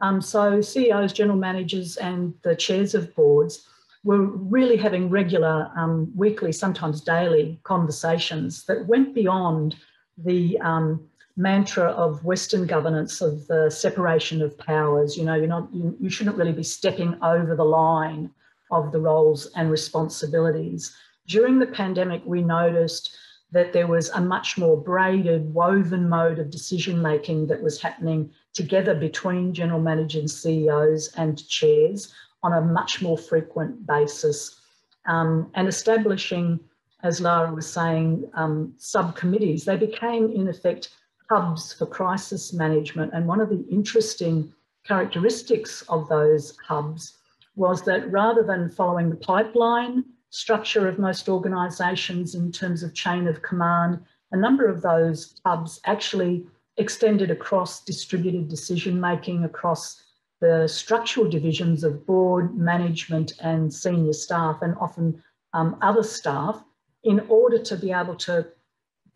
Um, so CEOs, general managers and the chairs of boards were really having regular um, weekly, sometimes daily conversations that went beyond the um, mantra of Western governance of the separation of powers. You know, you're not, you, you shouldn't really be stepping over the line of the roles and responsibilities. During the pandemic, we noticed that there was a much more braided, woven mode of decision making that was happening together between general managers, CEOs, and chairs on a much more frequent basis. Um, and establishing, as Lara was saying, um, subcommittees, they became in effect hubs for crisis management. And one of the interesting characteristics of those hubs was that rather than following the pipeline structure of most organisations in terms of chain of command, a number of those hubs actually extended across distributed decision making across the structural divisions of board, management and senior staff and often um, other staff in order to be able to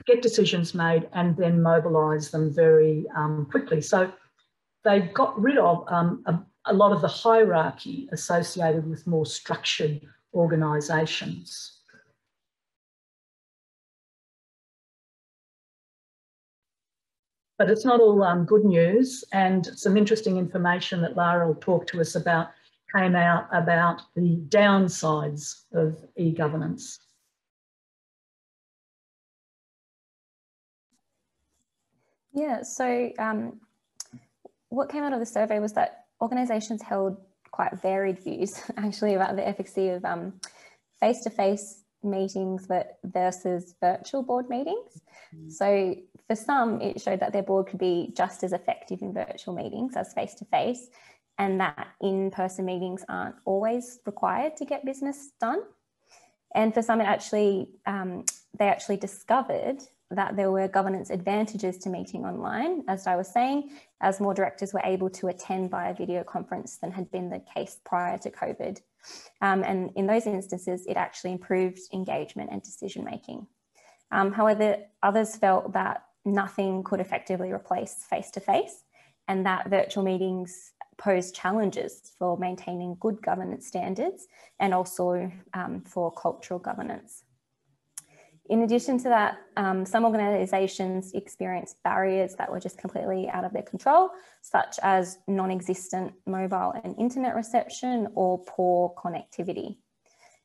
get decisions made and then mobilise them very um, quickly. So they got rid of um, a, a lot of the hierarchy associated with more structured organisations. but it's not all um, good news. And some interesting information that Lara will talk to us about came out about the downsides of e-governance. Yeah, so um, what came out of the survey was that organisations held quite varied views actually about the efficacy of face to face meetings versus virtual board meetings. Mm. So for some, it showed that their board could be just as effective in virtual meetings as face to face, and that in person meetings aren't always required to get business done. And for some, it actually, um, they actually discovered that there were governance advantages to meeting online, as I was saying, as more directors were able to attend via video conference than had been the case prior to COVID. Um, and in those instances, it actually improved engagement and decision making. Um, however, others felt that nothing could effectively replace face to face and that virtual meetings pose challenges for maintaining good governance standards and also um, for cultural governance. In addition to that, um, some organisations experienced barriers that were just completely out of their control, such as non-existent mobile and internet reception or poor connectivity.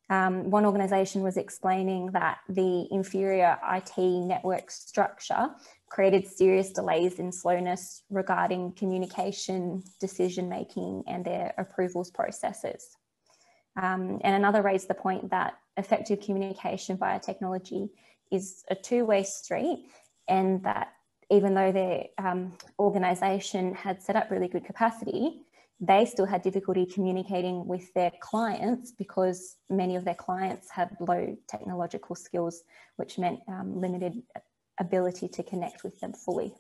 Um, one organisation was explaining that the inferior IT network structure created serious delays in slowness regarding communication, decision making and their approvals processes. Um, and another raised the point that effective communication via technology is a two-way street and that even though their um, organisation had set up really good capacity, they still had difficulty communicating with their clients because many of their clients had low technological skills, which meant um, limited ability to connect with them fully.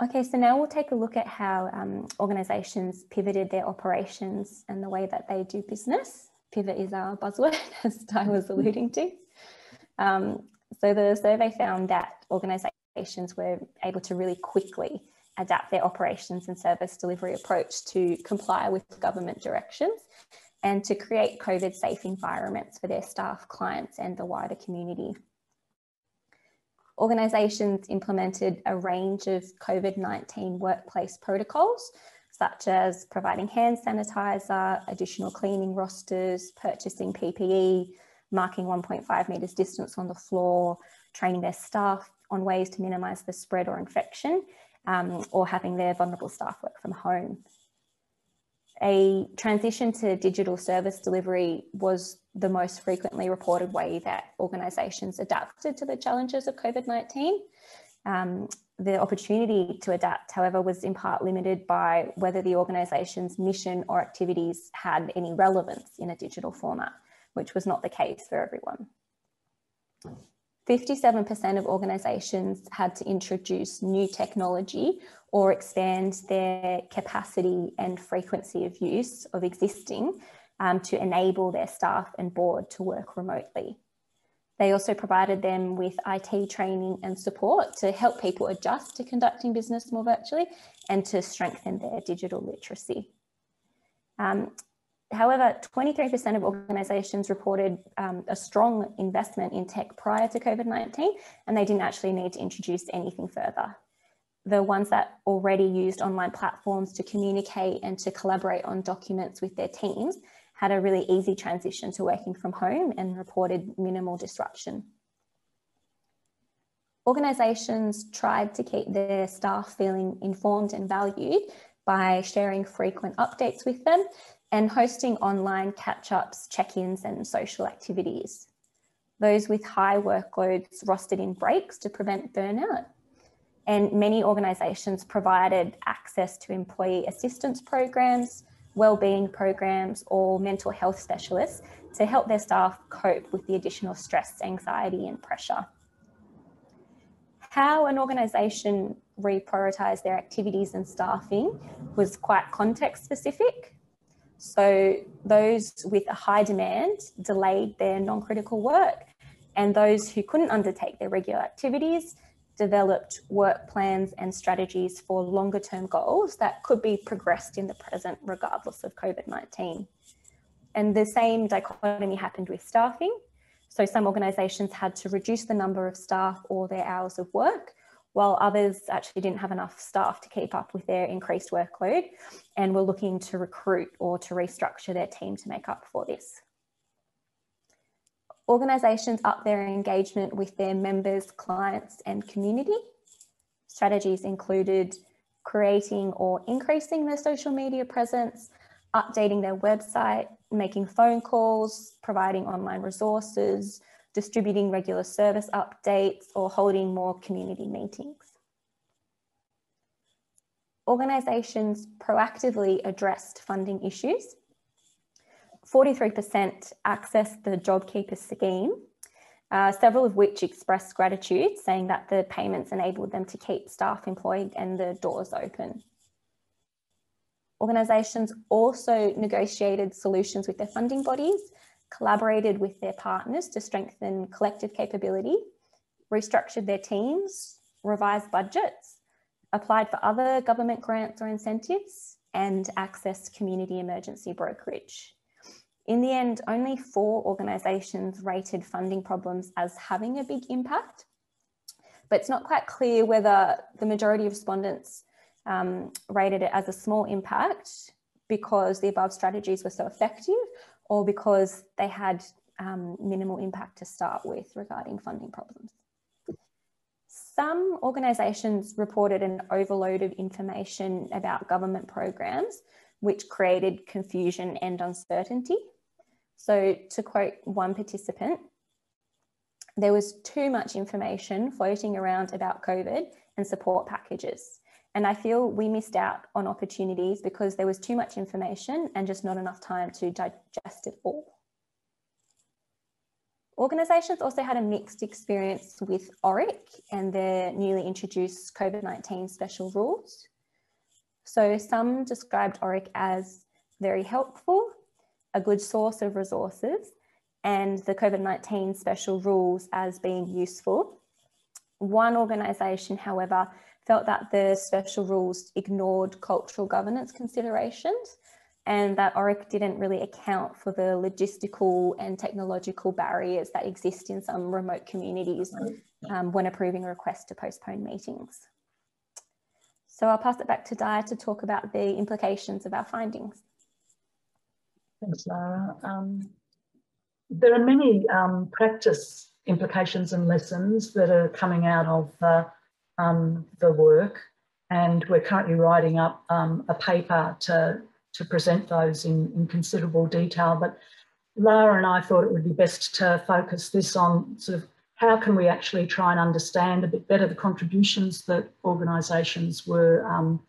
Okay, so now we'll take a look at how um, organisations pivoted their operations and the way that they do business. Pivot is our buzzword, as Di was alluding to. Um, so the survey found that organisations were able to really quickly adapt their operations and service delivery approach to comply with government directions and to create COVID safe environments for their staff, clients, and the wider community organisations implemented a range of COVID-19 workplace protocols, such as providing hand sanitizer, additional cleaning rosters, purchasing PPE, marking 1.5 metres distance on the floor, training their staff on ways to minimise the spread or infection, um, or having their vulnerable staff work from home a transition to digital service delivery was the most frequently reported way that organisations adapted to the challenges of COVID-19. Um, the opportunity to adapt, however, was in part limited by whether the organisation's mission or activities had any relevance in a digital format, which was not the case for everyone. 57% of organisations had to introduce new technology or expand their capacity and frequency of use of existing um, to enable their staff and board to work remotely. They also provided them with IT training and support to help people adjust to conducting business more virtually and to strengthen their digital literacy. Um, however, 23% of organisations reported um, a strong investment in tech prior to COVID-19 and they didn't actually need to introduce anything further the ones that already used online platforms to communicate and to collaborate on documents with their teams had a really easy transition to working from home and reported minimal disruption. Organisations tried to keep their staff feeling informed and valued by sharing frequent updates with them and hosting online catch-ups, check-ins and social activities. Those with high workloads rostered in breaks to prevent burnout and many organisations provided access to employee assistance programs, wellbeing programs or mental health specialists to help their staff cope with the additional stress, anxiety and pressure. How an organisation reprioritised their activities and staffing was quite context specific. So those with a high demand delayed their non-critical work and those who couldn't undertake their regular activities developed work plans and strategies for longer term goals that could be progressed in the present regardless of COVID-19. And the same dichotomy happened with staffing. So some organisations had to reduce the number of staff or their hours of work, while others actually didn't have enough staff to keep up with their increased workload and were looking to recruit or to restructure their team to make up for this. Organisations up their engagement with their members, clients and community. Strategies included creating or increasing their social media presence, updating their website, making phone calls, providing online resources, distributing regular service updates, or holding more community meetings. Organisations proactively addressed funding issues. 43% accessed the JobKeeper scheme, uh, several of which expressed gratitude, saying that the payments enabled them to keep staff employed and the doors open. Organisations also negotiated solutions with their funding bodies, collaborated with their partners to strengthen collective capability, restructured their teams, revised budgets, applied for other government grants or incentives, and accessed community emergency brokerage. In the end, only four organisations rated funding problems as having a big impact, but it's not quite clear whether the majority of respondents um, rated it as a small impact because the above strategies were so effective or because they had um, minimal impact to start with regarding funding problems. Some organisations reported an overload of information about government programs, which created confusion and uncertainty. So, to quote one participant, there was too much information floating around about COVID and support packages. And I feel we missed out on opportunities because there was too much information and just not enough time to digest it all. Organisations also had a mixed experience with ORIC and their newly introduced COVID-19 special rules. So some described ORIC as very helpful, a good source of resources, and the COVID-19 special rules as being useful. One organisation, however, felt that the special rules ignored cultural governance considerations and that ORIC didn't really account for the logistical and technological barriers that exist in some remote communities um, when approving a request to postpone meetings. So I'll pass it back to Di to talk about the implications of our findings. Thanks, Lara. Um, there are many um, practice implications and lessons that are coming out of uh, um, the work and we're currently writing up um, a paper to, to present those in, in considerable detail. But Lara and I thought it would be best to focus this on sort of how can we actually try and understand a bit better the contributions that organisations were um,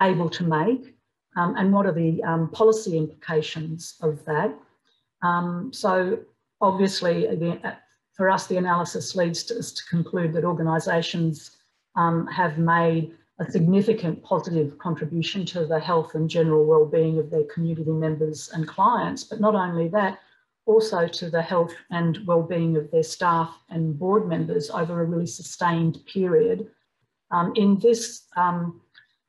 able to make um, and what are the um, policy implications of that. Um, so obviously, again, for us, the analysis leads to us to conclude that organisations um, have made a significant positive contribution to the health and general well-being of their community members and clients. But not only that, also to the health and well-being of their staff and board members over a really sustained period. Um, in this, um,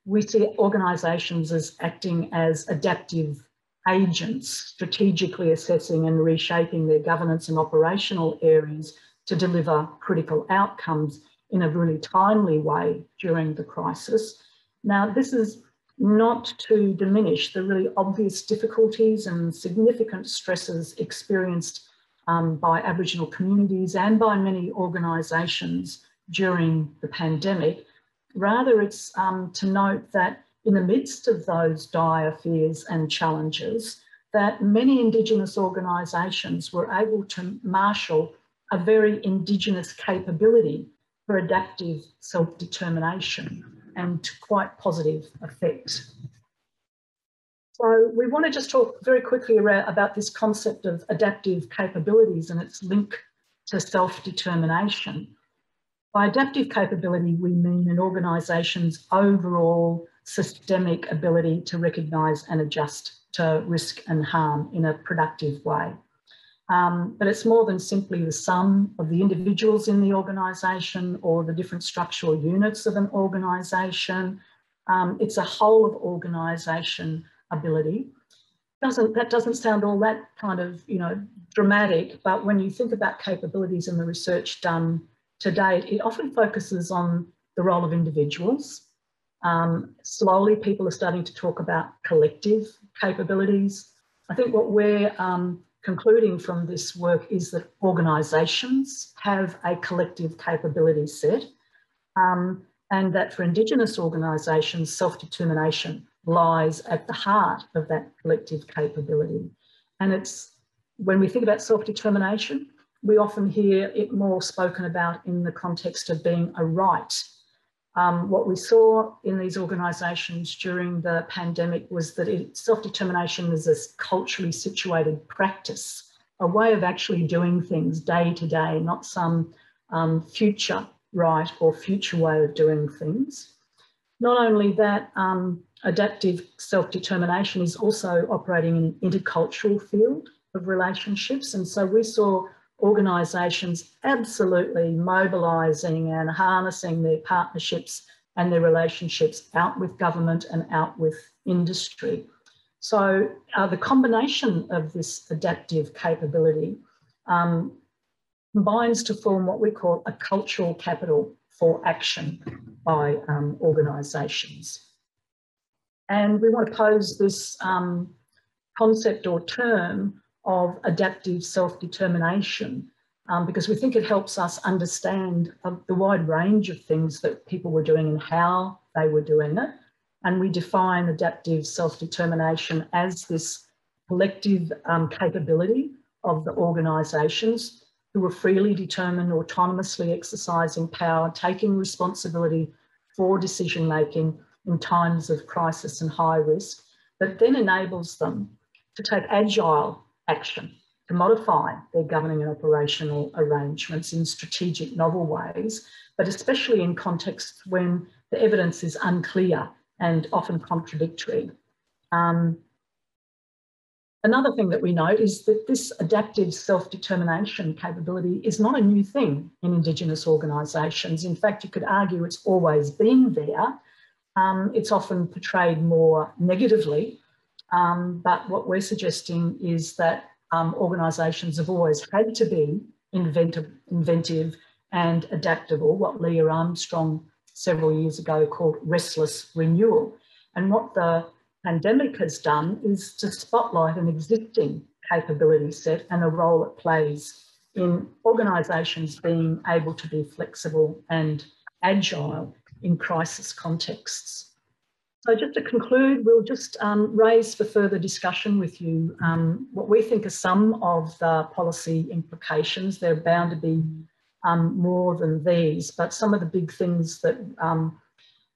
we see organisations as acting as adaptive agents, strategically assessing and reshaping their governance and operational areas to deliver critical outcomes in a really timely way during the crisis. Now, this is not to diminish the really obvious difficulties and significant stresses experienced um, by Aboriginal communities and by many organisations during the pandemic. Rather, it's um, to note that in the midst of those dire fears and challenges, that many Indigenous organisations were able to marshal a very Indigenous capability for adaptive self-determination and to quite positive effect. So we want to just talk very quickly about this concept of adaptive capabilities and its link to self-determination. By adaptive capability, we mean an organisation's overall systemic ability to recognise and adjust to risk and harm in a productive way. Um, but it's more than simply the sum of the individuals in the organisation or the different structural units of an organisation. Um, it's a whole of organisation ability. Doesn't, that doesn't sound all that kind of, you know, dramatic, but when you think about capabilities and the research done to date, it often focuses on the role of individuals. Um, slowly, people are starting to talk about collective capabilities. I think what we're um, concluding from this work is that organisations have a collective capability set um, and that for Indigenous organisations, self-determination lies at the heart of that collective capability. And it's when we think about self-determination, we often hear it more spoken about in the context of being a right. Um, what we saw in these organisations during the pandemic was that self-determination is a culturally situated practice, a way of actually doing things day to day, not some um, future right or future way of doing things. Not only that, um, adaptive self-determination is also operating in an intercultural field of relationships. And so we saw organisations absolutely mobilising and harnessing their partnerships and their relationships out with government and out with industry. So uh, the combination of this adaptive capability um, combines to form what we call a cultural capital for action by um, organisations. And we want to pose this um, concept or term of adaptive self-determination um, because we think it helps us understand uh, the wide range of things that people were doing and how they were doing it. And we define adaptive self-determination as this collective um, capability of the organisations who are freely determined, autonomously exercising power, taking responsibility for decision making in times of crisis and high risk, that then enables them to take agile action to modify their governing and operational arrangements in strategic novel ways, but especially in contexts when the evidence is unclear and often contradictory. Um, another thing that we note is that this adaptive self-determination capability is not a new thing in Indigenous organisations. In fact, you could argue it's always been there. Um, it's often portrayed more negatively um, but what we're suggesting is that um, organisations have always had to be inventive, inventive and adaptable, what Leah Armstrong several years ago called restless renewal. And what the pandemic has done is to spotlight an existing capability set and the role it plays in organisations being able to be flexible and agile in crisis contexts. So just to conclude, we'll just um, raise for further discussion with you um, what we think are some of the policy implications. They're bound to be um, more than these, but some of the big things that um,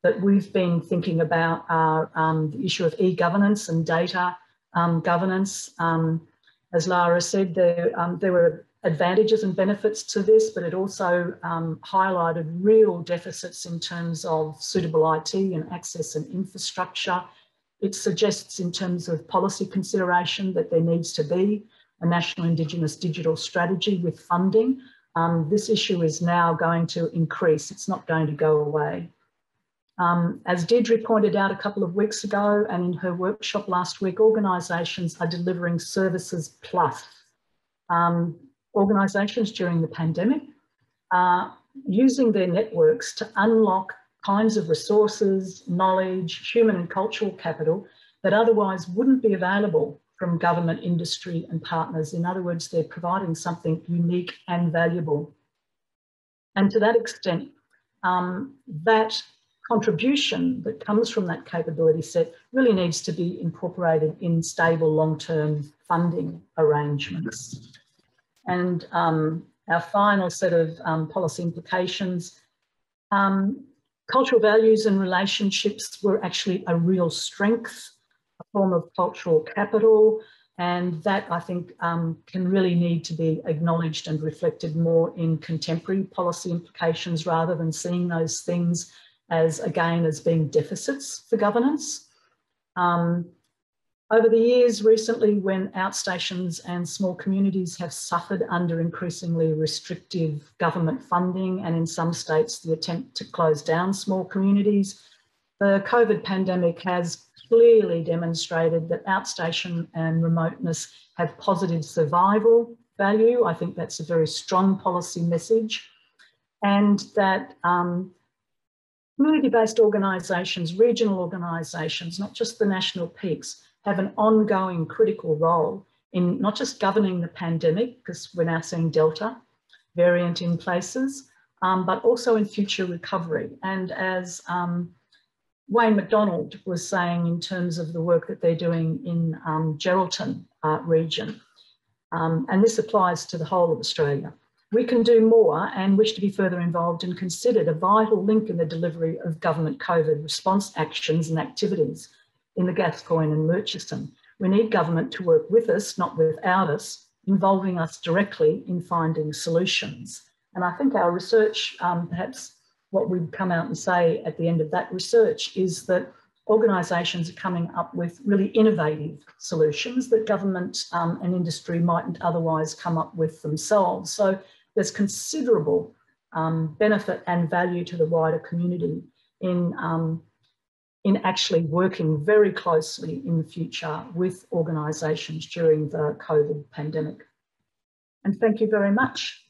that we've been thinking about are um, the issue of e-governance and data um, governance. as Lara said, there, there were advantages and benefits to this, but it also um, highlighted real deficits in terms of suitable IT and access and infrastructure. It suggests in terms of policy consideration that there needs to be a national Indigenous digital strategy with funding. Um, this issue is now going to increase, it's not going to go away. Um, as Deirdre pointed out a couple of weeks ago and in her workshop last week, organisations are delivering services plus. Um, organisations during the pandemic are using their networks to unlock kinds of resources, knowledge, human and cultural capital that otherwise wouldn't be available from government, industry and partners. In other words, they're providing something unique and valuable. And to that extent, um, that contribution that comes from that capability set really needs to be incorporated in stable long-term funding arrangements. And um, our final set of um, policy implications, um, cultural values and relationships were actually a real strength, a form of cultural capital, and that I think um, can really need to be acknowledged and reflected more in contemporary policy implications rather than seeing those things as again as being deficits for governance. Um, over the years, recently, when outstations and small communities have suffered under increasingly restrictive government funding and in some states the attempt to close down small communities, the COVID pandemic has clearly demonstrated that outstation and remoteness have positive survival value. I think that's a very strong policy message. And that um, community-based organisations, regional organisations, not just the national peaks, have an ongoing critical role in not just governing the pandemic, because we're now seeing Delta variant in places, um, but also in future recovery. And as um, Wayne McDonald was saying in terms of the work that they're doing in um, Geraldton uh, region, um, and this applies to the whole of Australia. We can do more and wish to be further involved and considered a vital link in the delivery of government COVID response actions and activities in the Gascoyne and Murchison. We need government to work with us, not without us, involving us directly in finding solutions. And I think our research, um, perhaps what we'd come out and say at the end of that research is that organisations are coming up with really innovative solutions that government um, and industry mightn't otherwise come up with themselves. So there's considerable um, benefit and value to the wider community in, um, in actually working very closely in the future with organisations during the COVID pandemic. And thank you very much.